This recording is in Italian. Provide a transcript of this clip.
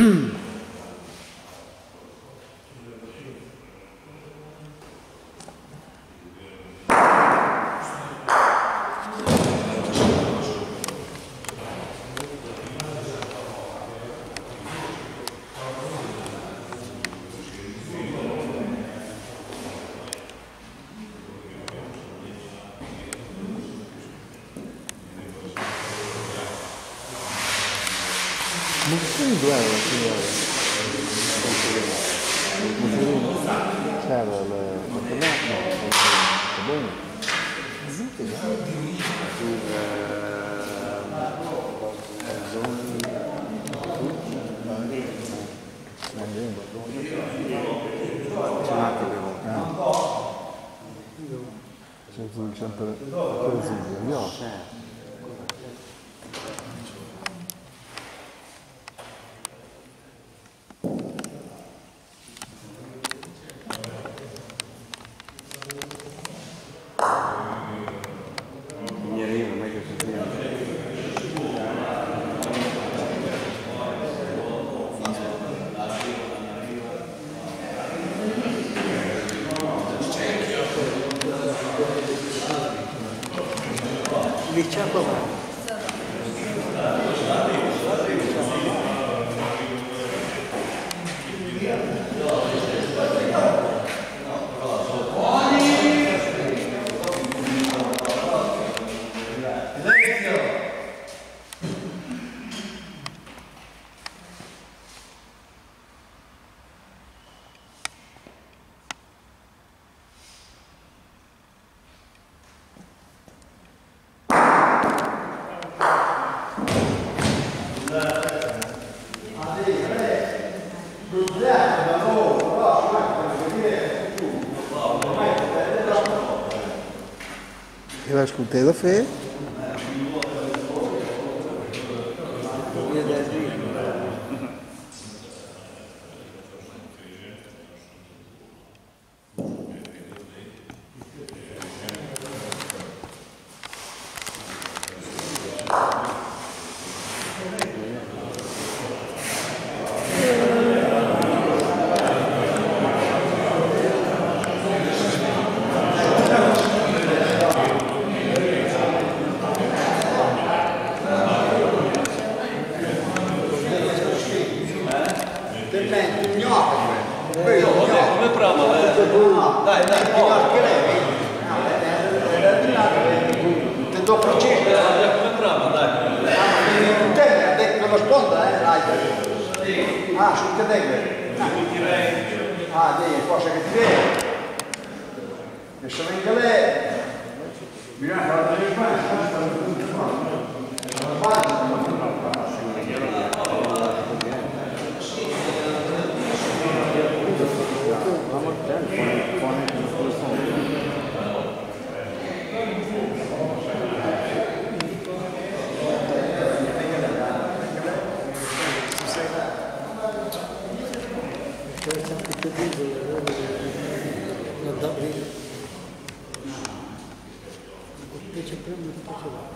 Hmm. Mussolini dov'era la signora? Mussolini? C'era il? No, va bene. Zitti, C'è sempre così, io. Signorina, vestir a coroa. que cadascú té de fer sul cadavere. Ah, dì, cosa che ti vede. E se venga lei, на добрі. Ти чекаємо, ти почував.